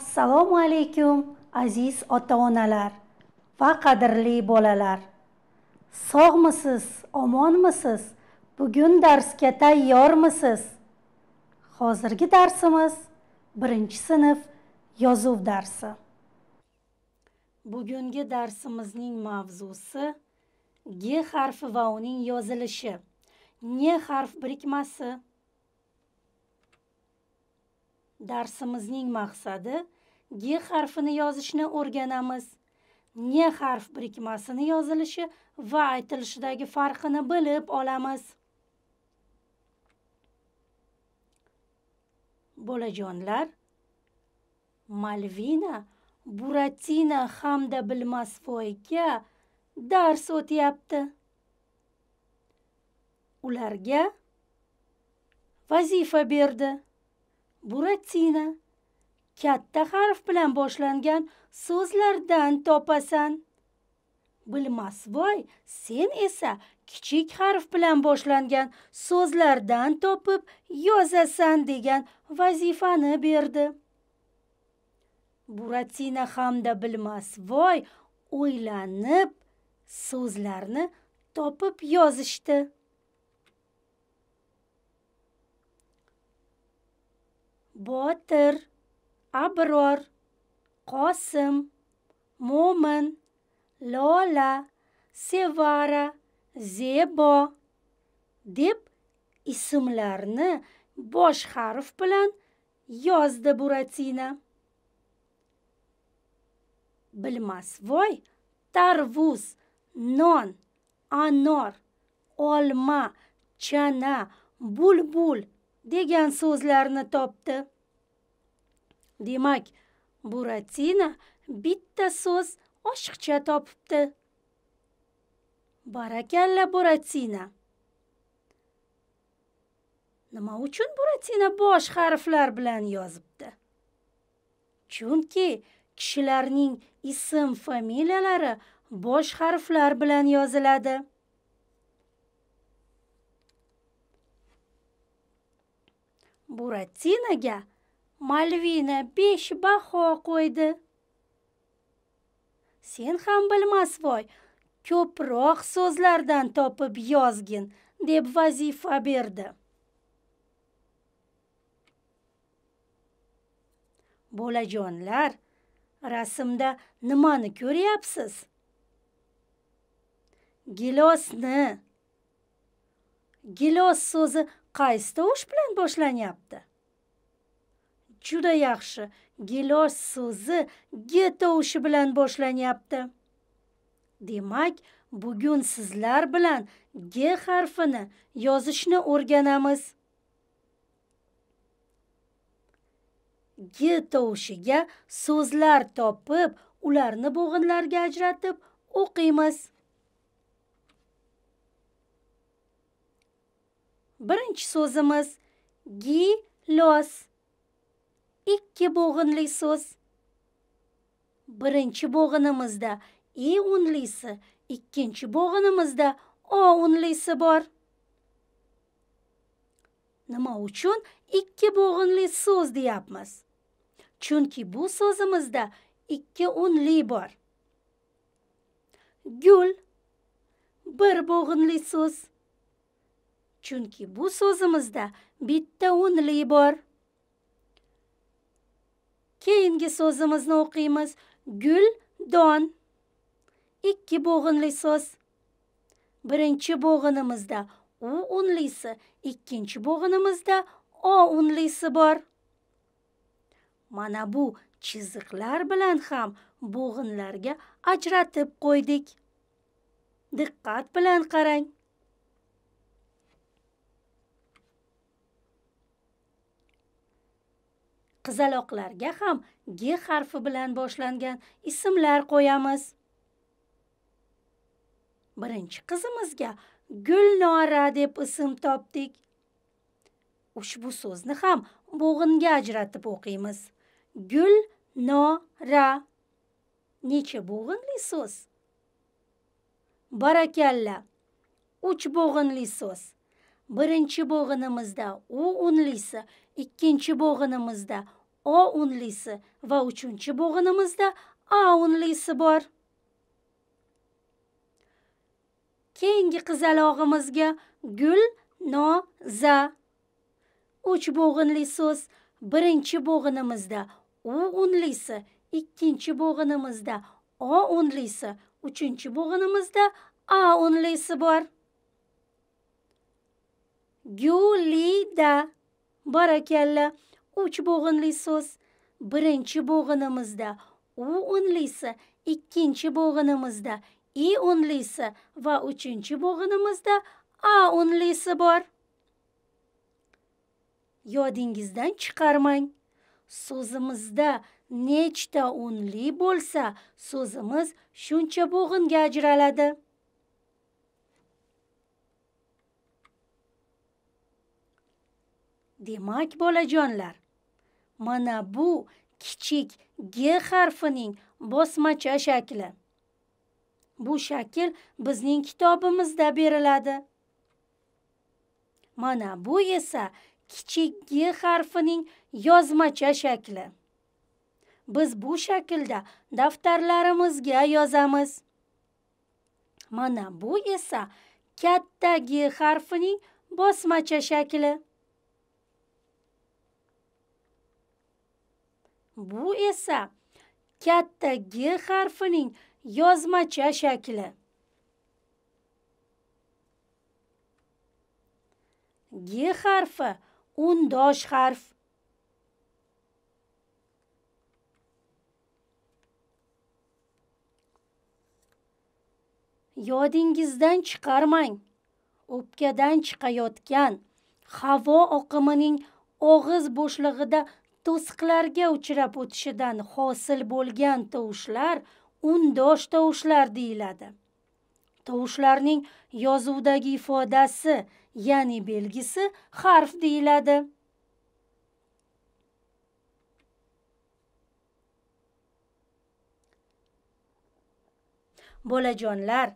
assalomu alaykum aziz ota onalar va qadrli bolalar. Sog'misiz omonmisiz? Bugun darsga tayyormisiz? Hozirgi darsimiz birinchi sinf yozuv darsi. Bugungi darsimizning mavzusi g harfi va uning yozilishi. N harf birikmasi. Darsimizning maqsadi g harfini yozishni o'rganamiz. N harf birikmasini yozilishi va aytilishidagi farqini bilib olamiz. Bolajonlar malvina buratina hamda bilmasvoyga dars o'tyapti. Ularga vazifa berdi. Buratina katta harf bilan boshlangan so'zlardan topasan. Bilmasvoy sen esa kichik harf bilan boshlangan so'zlardan topib yozasan degan vazifani berdi. Buratina hamda bilmasvoy o'ylanib so'zlarni topib yozishdi. Botir abror qosim mo'min lola sevara zebo deb ismlarni bosh harf bilan yozdi buratina. Bilmasvoy tarvuz non anor olma chana bulbul degan so'zlarni topdi. Demak buratina bitta so'z oshiqcha topibdi. Barakalla buratina. Nima uchun buratina bosh harflar bilan yozibdi? Chunki kishilarning ism familiyalari bosh harflar bilan yoziladi. Buratinaga malvina besh baho qo'ydi. Sen ham bilmasvoy ko'proq so'zlardan topib yozgin deb vazifa berdi. Bolajonlar rasmda nimani ko'ryapsiz? Gilosni? Gilos so'zi qaysi tovush bilan boshlanyapti? Juda yaxshi gilos so'zi g tovushi bilan boshlanyapti. Demak bugun sizlar bilan g harfini yozishni o'rganamiz. G tovushiga so'zlar topib ularni bo'g'inlarga ajratib o'qiymiz. Birinchi so'zimiz gilos ikki bo'g'inli so'z. Birinchi bo'g'inimizda i unlisi ikkinchi bo'g'inimizda o unlisi bor. Nima uchun ikki bo'g'inli so'z deyapmiz? Chunki bu so'zimizda ikki unli bor. Gul bir bo'g'inli so'z. Chunki bu so'zimizda bitta o'nli bor. Keyingi so'zimizni o'qiymiz. Gul don. Ikki bo'g'inli so'z. Birinchi bo'g'inimizda u o'nlisi ikkinchi bo'g'inimizda o o'nlisi bor. Mana bu chiziqlar bilan ham bo'g'inlarga ajratib qo'ydik. Diqqat bilan qarang. Qizaloqlarga ham g harfi bilan boshlangan ismlar qo'yamiz. Birinchi qizimizga gulnora deb ism topdik. Ushbu so'zni ham bo'g'inga ajratib o'qiymiz. Gul no ra necha bo'g'inli so'z? Barakalla. Uch bo'g'inli so'z. Birinchi bo'g'inimizda u unlisi ikkinchi bo'g'inimizda o unlisi va uchinchi bo'g'inimizda a unlisi bor. Keyingi qizalog'imizga gul no za. Uch bo'g'inli so'z birinchi bo'g'inimizda u unlisi ikkinchi bo'g'inimizda o unlisi uchinchi bo'g'inimizda a unlisi bor. Gulida. Barakalla. Uch bo'g'inli so'z. Birinchi bo'g'inimizda u unlisi ikkinchi bo'g'inimizda i unlisi va uchinchi bo'g'inimizda a unlisi bor. Yodingizdan chiqarmang. So'zimizda nechta unli bo'lsa so'zimiz shuncha bo'g'inga ajraladi. Demak bolajonlar. Mana bu kichik g harfining bosmacha shakli. Bu shakl bizning kitobimizda beriladi. Mana bu esa kichik g harfining yozmacha shakli. Biz bu shaklda daftarlarimizga yozamiz. Mana bu esa katta g harfining bosmacha shakli. Bu esa katta g harfining yozmacha shakli. G harfi undosh harf. Yodingizdan chiqarmang. O'pkadan chiqayotgan havo oqimining og'iz bo'shlig'ida to'siqlarga uchrab o'tishidan hosil bo'lgan tovushlar undosh tovushlar deyiladi. Tovushlarning yozuvdagi ifodasi ya'ni belgisi harf deyiladi. Bolajonlar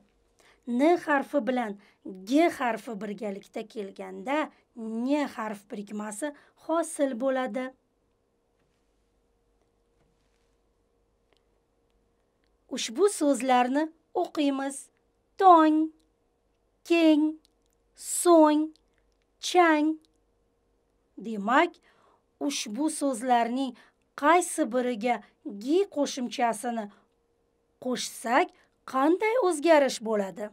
n harfi bilan g harfi birgalikda kelganda n harf birikmasi hosil bo'ladi. Ushbu so'zlarni o'qiymiz. Tong keng so'ng chang. Demak ushbu so'zlarning qaysi biriga gi qo'shimchasini qo'shsak qanday o'zgarish bo'ladi?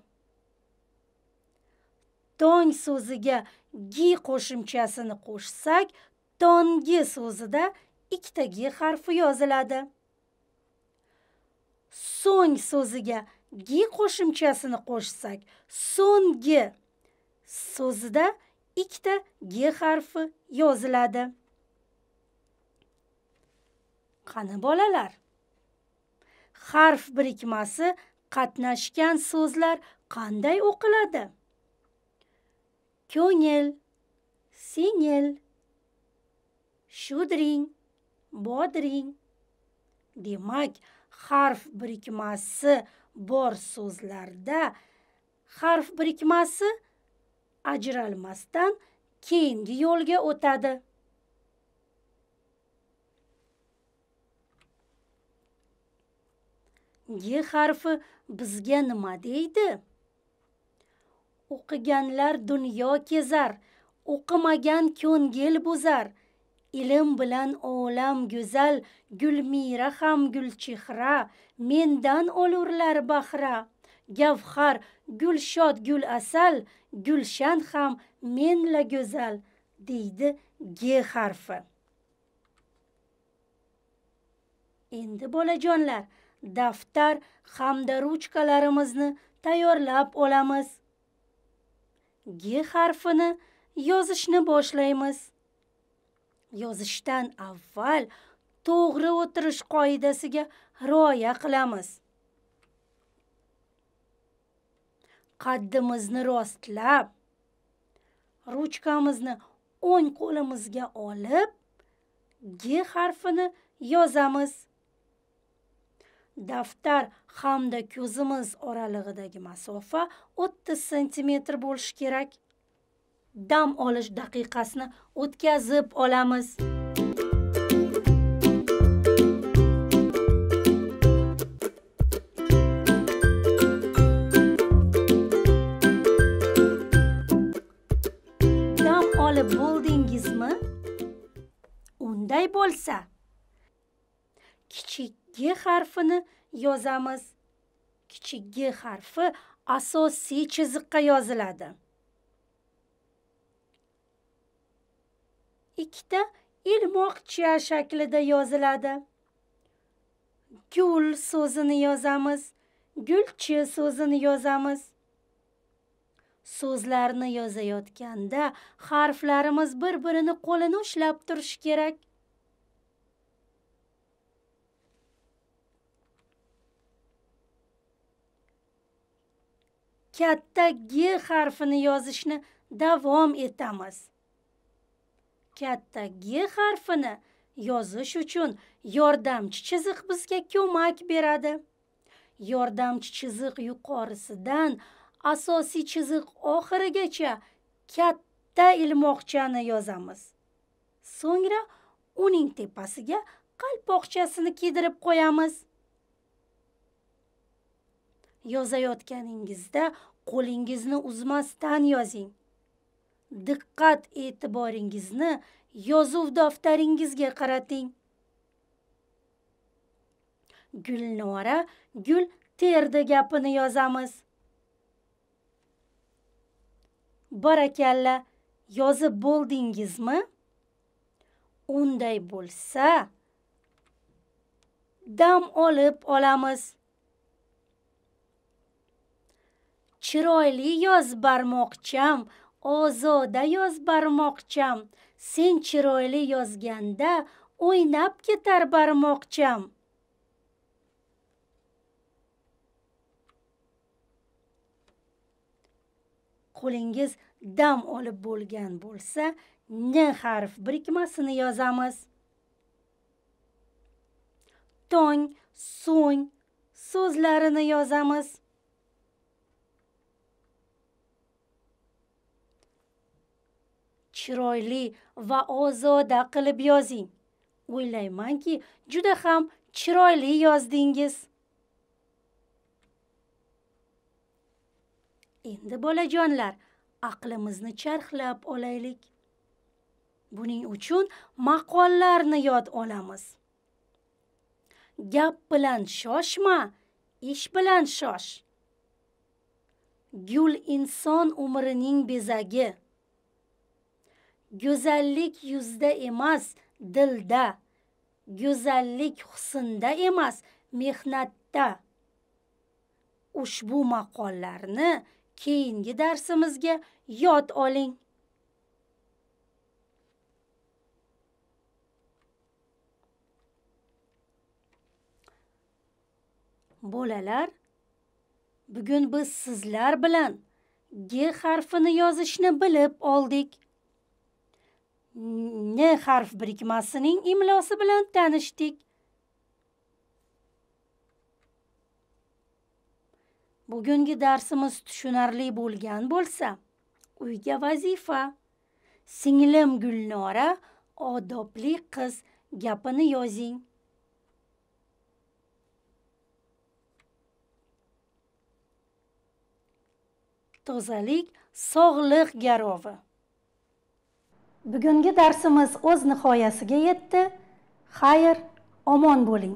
Tong so'ziga gi qo'shimchasini qo'shsak tongi so'zida ikkita g harfi yoziladi. So'ng so'ziga gi qo'shimchasini qo'shsak so'nggi so'zida ikkita g harfi yoziladi. Qani bolalar? Harf birikmasi qatnashgan so'zlar qanday o'qiladi? Ko'ngil singil shudring bodring. Demak harf birikmasi bor so'zlarda harf birikmasi ajralmasdan keyingi yo'lga o'tadi. G harfi bizga nima deydi? O'qiganlar dunyo kezar o'qimagan ko'ngil buzar ilm bilan olam go'zal gulmira ham gulchehra mendan olurlar bahra. Gavhar gulshod gul asal gulshan ham menla go'zal deydi g harfi. Endi bolajonlar daftar hamda ruchkalarimizni tayyorlab olamiz. G harfini yozishni boshlaymiz. Yozishdan avval to'g'ri o'tirish qoidasiga rioya qilamiz. Qaddimizni rostlab ruchkamizni o'ng qo'limizga olib g harfini yozamiz. Daftar hamda ko'zimiz oralig'idagi masofa 30 santimetr bo'lishi kerak. dam olish daqiqasini o'tkazib olamiz. Dam olib bo'ldingizmi? Unday bo'lsa kichik g harfini yozamiz. Kichik g harfi asosiy chiziqqa yoziladi. Ikkita ilmoqcha shaklida yoziladi. Gul so'zini yozamiz gulchi so'zini yozamiz. So'zlarni yozayotganda harflarimiz bir birini qo'lini ushlab turishi kerak. Katta g harfini yozishni davom etamiz. Katta g harfini yozish uchun yordamchi chiziq bizga ko'mak beradi. Yordamchi chiziq yuqorisidan asosiy chiziq oxirigacha katta ilmoqchani yozamiz. So'ngra uning tepasiga qalpoqchasini kiydirib qo'yamiz. Yozayotganingizda qo'lingizni uzmasdan yozing. Diqqat e'tiboringizni yozuv daftaringizga qarating. Gulnora gul terdi gapini yozamiz. Barakalla yozib bo'ldingizmi? Unday bo'lsa dam olib olamiz. Chiroyli yoz barmoqcham ozoda yoz barmoqcham sen chiroyli yozganda o'ynab ketar barmoqcham. Qo'lingiz dam olib bo'lgan bo'lsa n harf birikmasini yozamiz. Tong so'ng so'zlarini yozamiz. Chiroyli va ozoda qilib yozing. O'ylaymanki juda ham chiroyli yozdingiz. Endi bolajonlar aqlimizni charxlab olaylik. Buning uchun maqollarni yod olamiz. Gap bilan shoshma ish bilan shosh. Gul inson umrining bezagi. Go'zallik yuzda emas dilda. Go'zallik husnda emas mehnatda. Ushbu maqollarni keyingi darsimizga yod oling. Bolalar bugun biz sizlar bilan g harfini yozishni bilib oldik. N harf birikmasining imlosi bilan tanishdik. Bugungi darsimiz tushunarli bo'lgan bo'lsa uyga vazifa. Singlim gulnora odobli qiz gapini yozing. Tozalik sog'liq garovi. Bugungi darsimiz o'z nihoyasiga yetdi. Xayr omon bo'ling.